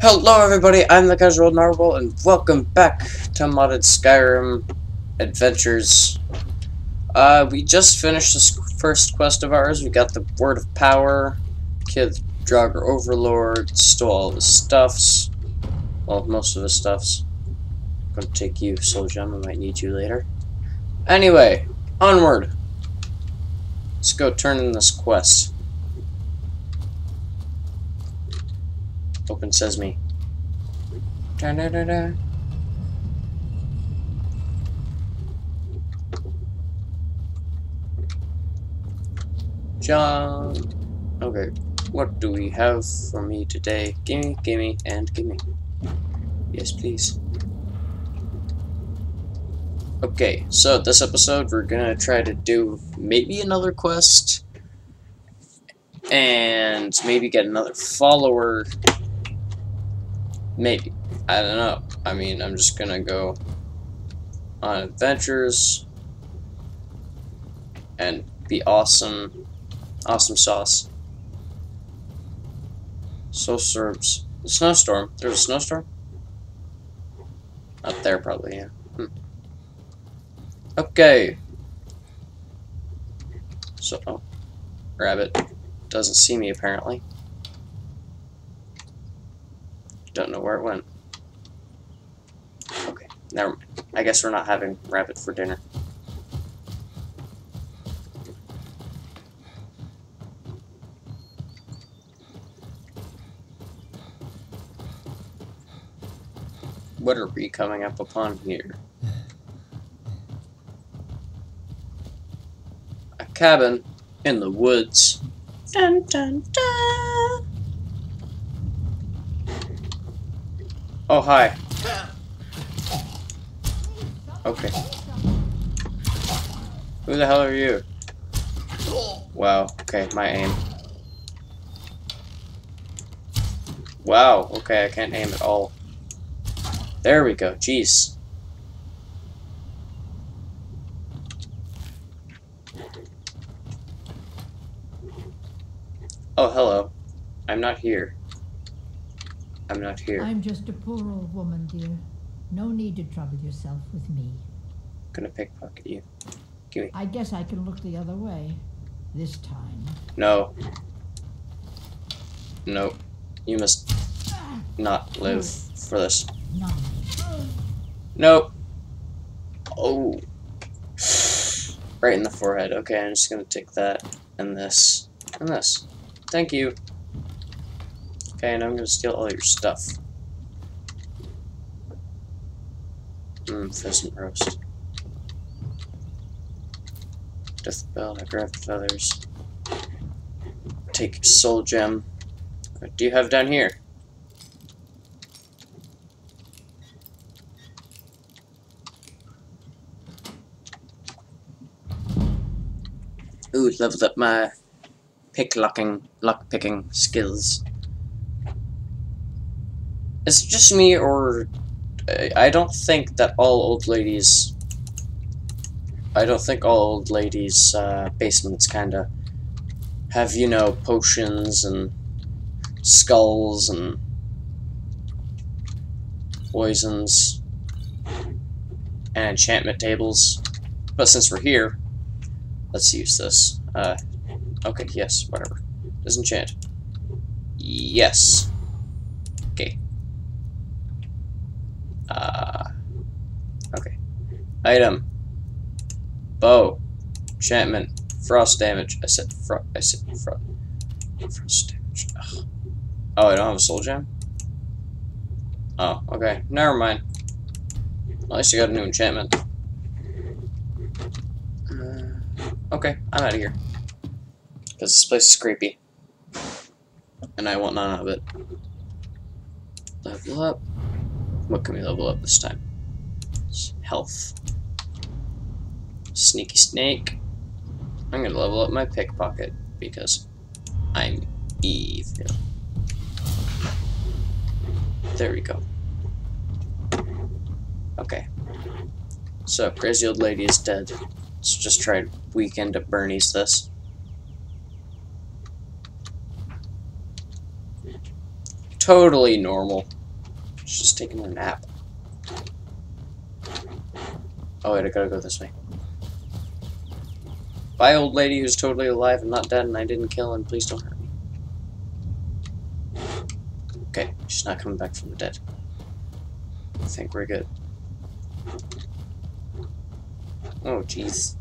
Hello everybody, I'm the Casual Narwhal, and welcome back to Modded Skyrim Adventures. Uh, we just finished this first quest of ours. We got the Word of Power, the Draugr Overlord, stole all the stuffs. Well, most of the stuffs. I'm gonna take you, Soul Gem, I might need you later. Anyway, onward! Let's go turn in this quest. Open Sesame. Da da da da. John. Okay, what do we have for me today? Gimme, gimme, and gimme. Yes, please. Okay, so this episode we're gonna try to do maybe another quest and maybe get another follower Maybe. I don't know. I mean, I'm just gonna go on adventures and be awesome. Awesome sauce. So serbs. The snowstorm. There's a snowstorm? Up there, probably, yeah. Hmm. Okay. So, oh. Rabbit doesn't see me, apparently. Don't know where it went. Okay, never mind. I guess we're not having rabbit for dinner. What are we coming up upon here? A cabin in the woods. Dun dun dun! Oh, hi. Okay. Who the hell are you? Wow, okay, my aim. Wow, okay, I can't aim at all. There we go, jeez. Oh, hello. I'm not here. I'm not here. I'm just a poor old woman, dear. No need to trouble yourself with me. I'm gonna pickpocket you. Give me. I guess I can look the other way. This time. No. No. You must not live for this. No. Nope. Oh. Right in the forehead. Okay, I'm just gonna take that and this and this. Thank you. Okay, and I'm gonna steal all your stuff. Mmm, pheasant roast. Death bell, I grab feathers. Take soul gem. What do you have down here? Ooh, leveled up my pick locking, lock picking skills. Is it just me, or I don't think that all old ladies. I don't think all old ladies' uh, basements kind of have, you know, potions and skulls and poisons and enchantment tables. But since we're here, let's use this. Uh, okay, yes, whatever. Disenchant. Yes. Okay. Uh, okay. Item. Bow. Enchantment. Frost damage. I said frost. I said frost. Frost damage. Ugh. Oh, I don't have a soul gem? Oh, okay. Never mind. At least you got a new enchantment. Uh, okay, I'm out of here. Because this place is creepy. And I want none of it. Level up. What can we level up this time? Health. Sneaky snake. I'm gonna level up my pickpocket because I'm evil. There we go. Okay. So, crazy old lady is dead. Let's just try weekend at Bernie's this. totally normal. She's just taking a nap. Oh wait, I gotta go this way. Bye, old lady who's totally alive and not dead, and I didn't kill, and please don't hurt me. Okay, she's not coming back from the dead. I think we're good. Oh, jeez.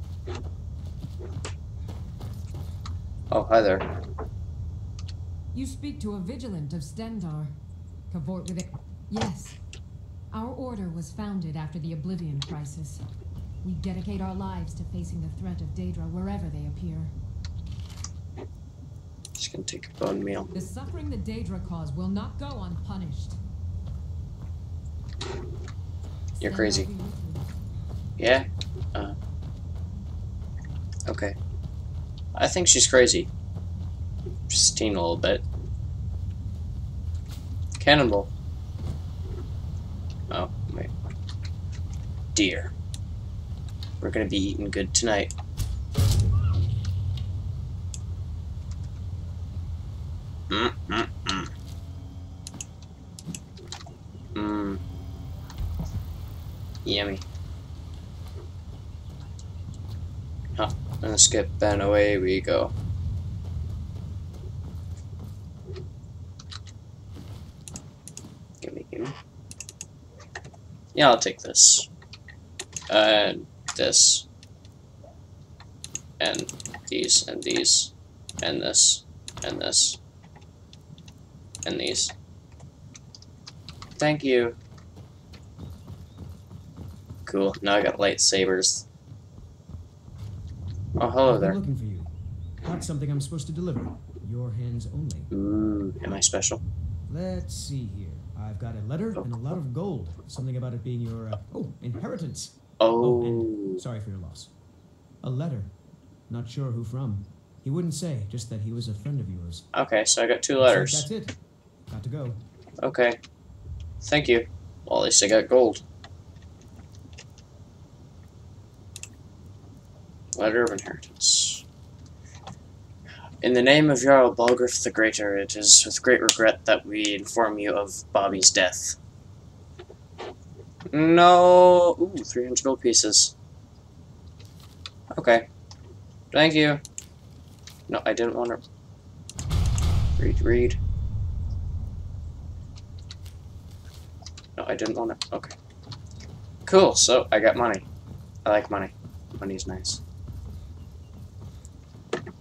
Oh, hi there. You speak to a vigilant of Stendarr. Cavort with it. Yes. Our order was founded after the Oblivion Crisis. We dedicate our lives to facing the threat of Daedra wherever they appear. Just gonna take a bone meal. The suffering the Daedra cause will not go unpunished. You're crazy. Yeah? Uh. Okay. I think she's crazy. Just teen a little bit. Cannonball. Oh, wait. Dear. We're gonna be eating good tonight. Mm, mm, mm. Mmm. Yummy. Huh. And skip, then away we go. Gimme, gimme. Yeah, I'll take this. And this. And these, and these. And this. And this. And these. Thank you. Cool. Now I got lightsabers. Oh, hello there. I'm looking for you. Got something I'm supposed to deliver. Your hands only. Ooh, am I special? Let's see here. I've got a letter and a lot of gold. Something about it being your uh, oh inheritance. Oh. oh, and sorry for your loss. A letter. Not sure who from. He wouldn't say, just that he was a friend of yours. okay, so I got two letters. That's it. Got to go. Okay. Thank you. Well, at least I got gold. Letter of Inheritance. In the name of Jarl Balgruuf the Greater, it is with great regret that we inform you of Bobby's death. No! Ooh, 300 gold pieces. Okay. Thank you. No, I didn't want to... Read, read. No, I didn't want to. Okay. Cool, so I got money. I like money. Money's nice.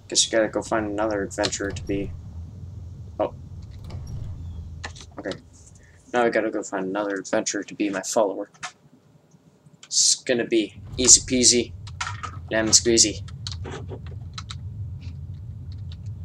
Guess you gotta go find another adventurer to be. Oh. Okay. Now I gotta go find another adventurer to be my follower. It's gonna be easy peasy, lemon squeezy.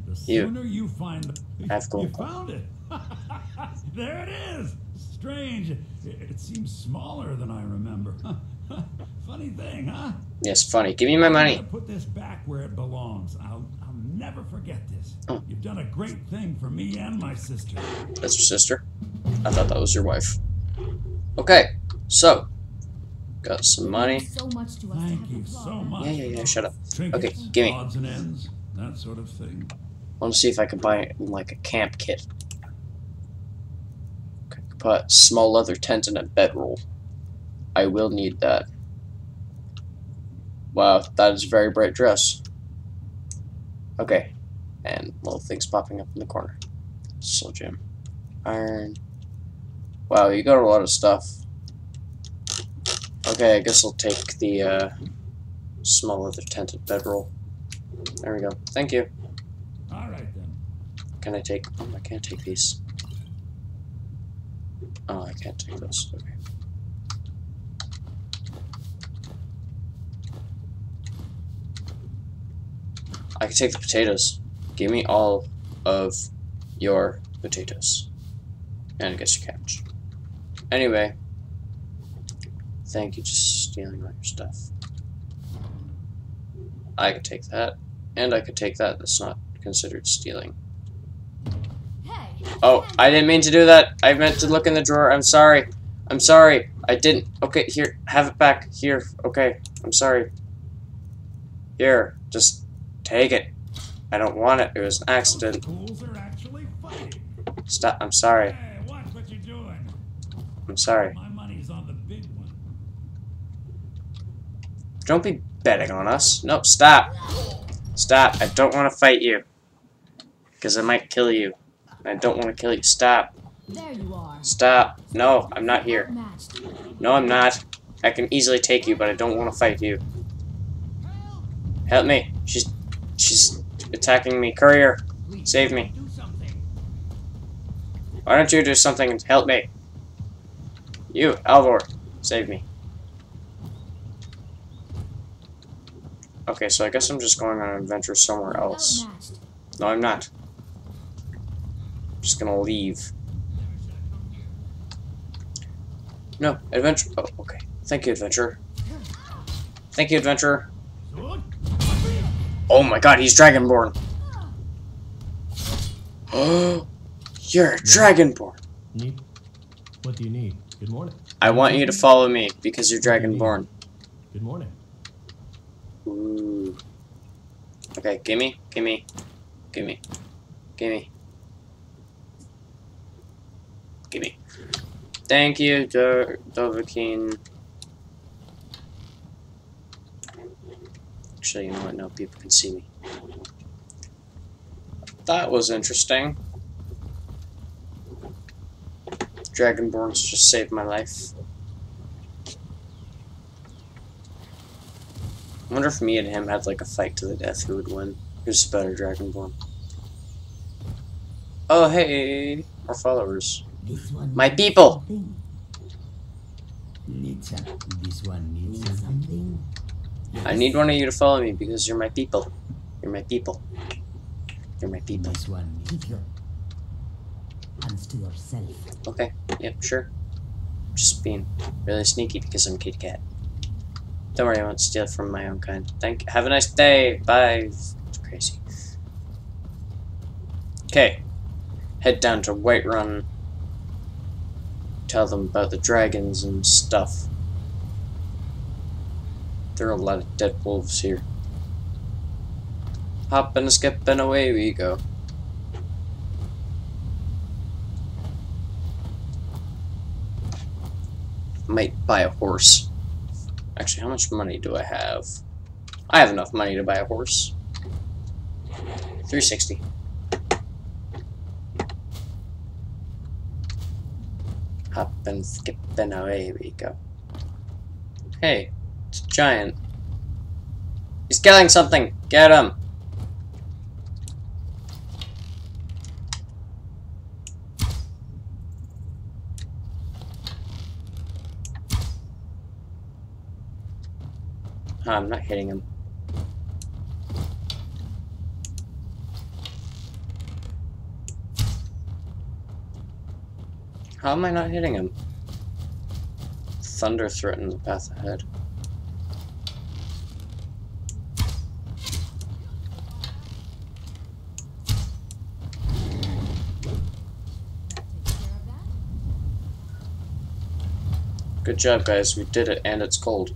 The You. sooner you find Have gold. You found it. there it is. Strange. It, seems smaller than I remember. Funny thing, huh? Yes, funny. Give me my money. Put this back where it belongs. I'll, I'll never forget this. Oh. You've done a great thing for me and my sister. That's your sister? I thought that was your wife. Okay, so. Got some money. So much to us to Thank you so much. Yeah, yeah, yeah, shut up. Trinkets, Okay, gimme. odds and ends, that sort of thing. I want to see if I can buy like a camp kit. Okay, Put small leather tent and a bedroll. I will need that. Wow, that is a very bright dress. Okay, and little things popping up in the corner. Soul gem, iron. Wow, you got a lot of stuff. Okay, I guess I'll take the uh, small leather tent and bedroll. There we go. Thank you. All right then. Can I take? Oh, I can't take these. Oh, I can't take those. Okay. I can take the potatoes. Give me all of your potatoes. And I guess your cabbage. Anyway. Thank you just stealing all your stuff. I could take that. And I could take that. That's not considered stealing. Hey, Oh, I didn't mean to do that. I meant to look in the drawer. I'm sorry. I'm sorry. I didn't. Okay, here. Have it back. Here. Okay. I'm sorry. Here. Just take it. I don't want it. It was an accident. Those fools are actually fighting. Stop. I'm sorry. Hey, doing? I'm sorry. My money's on the big one. Don't be betting on us. No, stop. Stop. I don't want to fight you. Because I might kill you. I don't want to kill you. Stop. There you are. Stop. No, I'm not here. No, I'm not. I can easily take you, but I don't want to fight you. Help me. She's she's attacking me. Courier, save me. Why don't you do something and help me? You, Alvor, save me. Okay, so I guess I'm just going on an adventure somewhere else. No, I'm not. I'm just gonna leave. No, adventure. Oh, okay. Thank you, adventurer. Thank you, adventurer. Sword? Oh my god, he's Dragonborn. Oh, you're a Dragonborn. Need? What do you need? Good morning. I want you to follow me because you're Dragonborn. Good morning. Ooh. Okay, gimme, gimme, gimme, gimme, gimme. Thank you, Do Dovahkiin. Actually, you know what? No, people can see me. That was interesting. Dragonborns just saved my life. I wonder if me and him had like a fight to the death, who would win? Who's the better Dragonborn? Oh, hey, our followers. My people. Needs This one needs something. I need one of you to follow me because you're my people. You're my people. You're my people. This one needs hands to yourself. Okay, yep, sure. Just being really sneaky because I'm Kit Kat. Don't worry, I won't steal from my own kind. Thank. Have a nice day. Bye. It's crazy. Okay, head down to Whiterun. Tell them about the dragons and stuff. There are a lot of dead wolves here. Hop and skip and away we go. Might buy a horse. Actually, how much money do I have? I have enough money to buy a horse. 360. Hop and skip and away we go. Hey, it's a giant. He's killing something. Get him. Ah, I'm not hitting him. How am I not hitting him? Thunder threatens the path ahead. Good job, guys. We did it, and it's cold.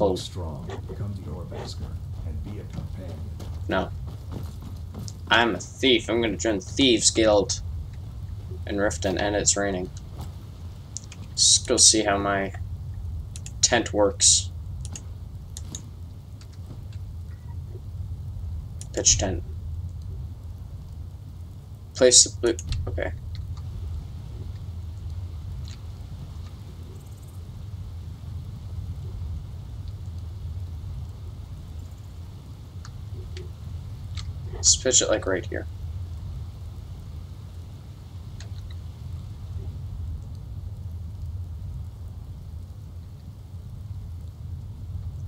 Cold. strong. Come to Jorrvaskr and be a companion. No. I'm a thief. I'm gonna join Thieves Guild in Riften, and it's raining. Let's go see how my tent works. Pitch tent. Place the blue. Okay. Let's pitch it like right here.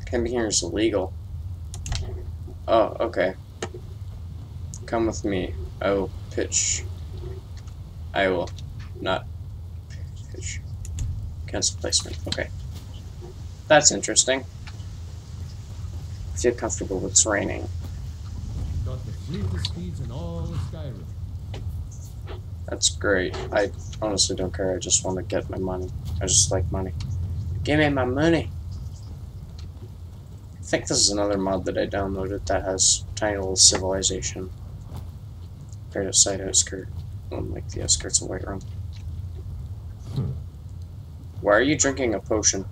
Camping here is illegal. Oh, okay. Come with me. I will pitch. I will not pitch. Cancel placement. Okay. That's interesting. I feel comfortable. It's raining. Speeds in all of Skyrim. That's great. I honestly don't care. I just want to get my money. I just like money. Give me my money. I think this is another mod that I downloaded that has tiny little civilization. Right outside outskirt. Unlike the outskirts of Whiterun. Hmm. Why are you drinking a potion?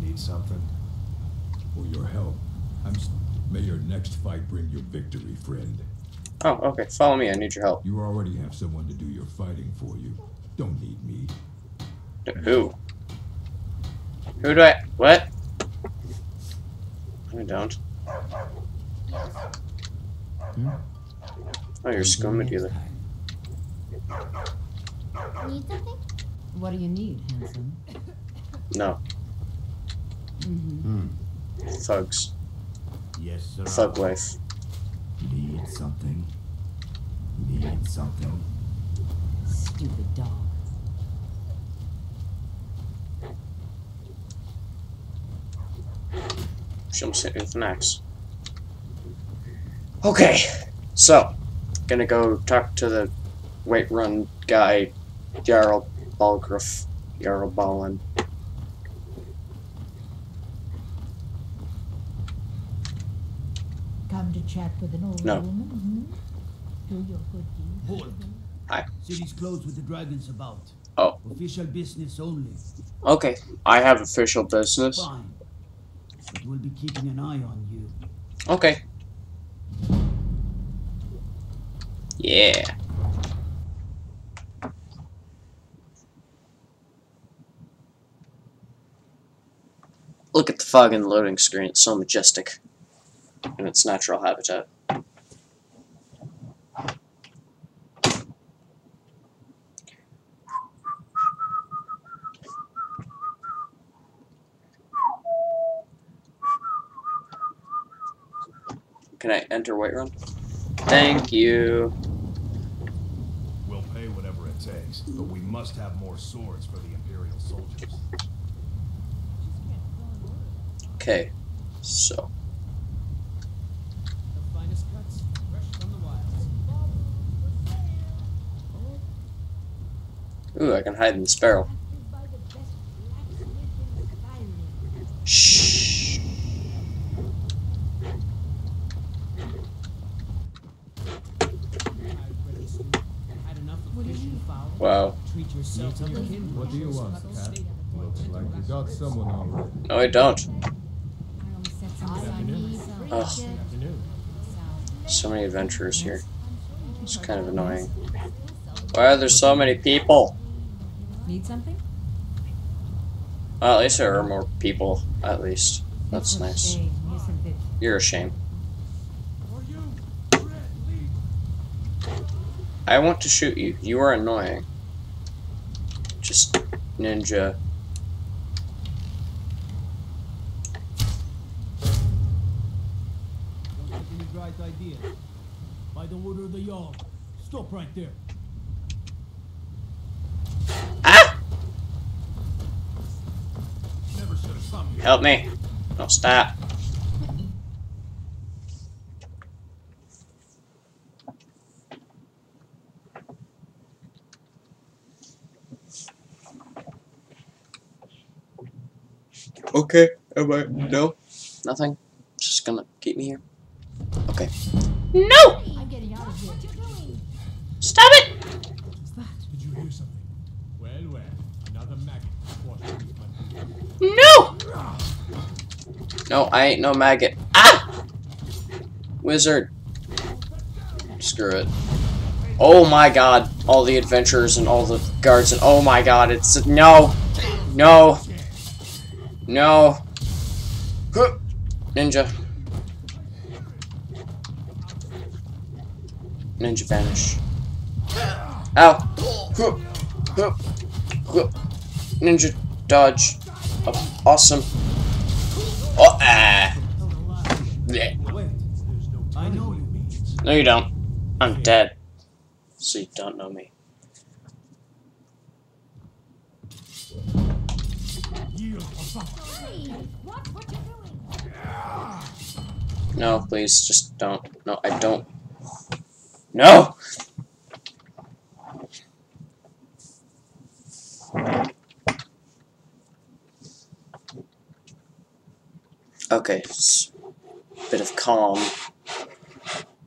Need something? For your help. I'm. S- May your next fight bring you victory, friend. Oh, okay. Follow me. I need your help. You already have someone to do your fighting for you. Don't need me. Who? Who do I? What? I don't. Oh, you're a skooma dealer. Need something? What do you need, handsome? No, Mm-hmm. thugs. Yes, sir. Thug life. Need something. Need something. Stupid dog. She almost hit with an axe. Okay, so gonna go talk to the Whiterun guy, Jarl Balgruuf, Jarl Balin. Come to chat with an old No. woman? Hmm? Do your good deeds. Hold. Hi. City's closed with the dragons about. Oh. Official business only. Okay, I have official business. Fine. But we'll be keeping an eye on you. Okay. Yeah. Look at the fog in the loading screen. It's so majestic in its natural habitat. Can I enter Whiterun? Thank you. We'll pay whatever it takes, but we must have more swords for the Imperial soldiers. Okay, so The finest cuts, fresh from the wilds. Ooh, I can hide in this barrel. Shh. Wow. What do you want, Cat? Looks like you got someone already. No, I don't. Ugh, so many adventurers here. It's kind of annoying. Why are there so many people? Need something? Well, at least there are more people. At least that's nice. shame, isn't it? You're a shame. I want to shoot you. You are annoying. Just ninja. Don't get any bright ideas. By the order of the Jarl. Stop right there. Ah! Never should have come here. Help me. Don't stop. Okay, am I? No? Nothing? Just gonna keep me here? Okay. No! I'm getting out of here. Stop it! Did you hear something? Well, well. Another maggot. No! No, I ain't no maggot. Ah! Wizard. Screw it. Oh my god. All the adventurers and all the guards and oh my god, it's no. No. No. Ninja. Ninja vanish. Ow. Ninja dodge. Oh, awesome. Oh, ah. You. No, you don't. I'm dead. So you don't know me. No, please, just don't. No, I don't. No! Okay, bit of calm before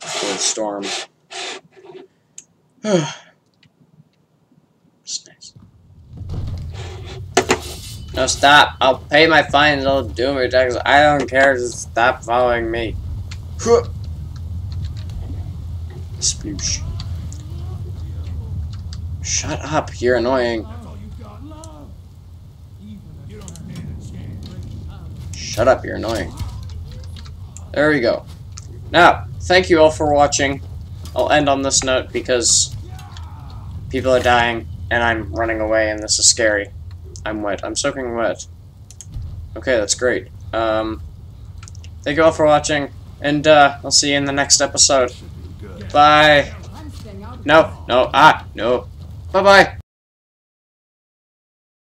the storm. nice. No, stop! I'll pay my fine old doomer Texas. taxes. I don't care. Just stop following me. Sploosh. Shut up, you're annoying. Shut up. You're annoying. There we go. Now, thank you all for watching. I'll end on this note because people are dying and I'm running away and this is scary. I'm wet. I'm soaking wet. Okay, that's great. Um, thank you all for watching, and uh, I'll see you in the next episode. Bye. I'm staying out of No, no, ah, no. Bye-bye.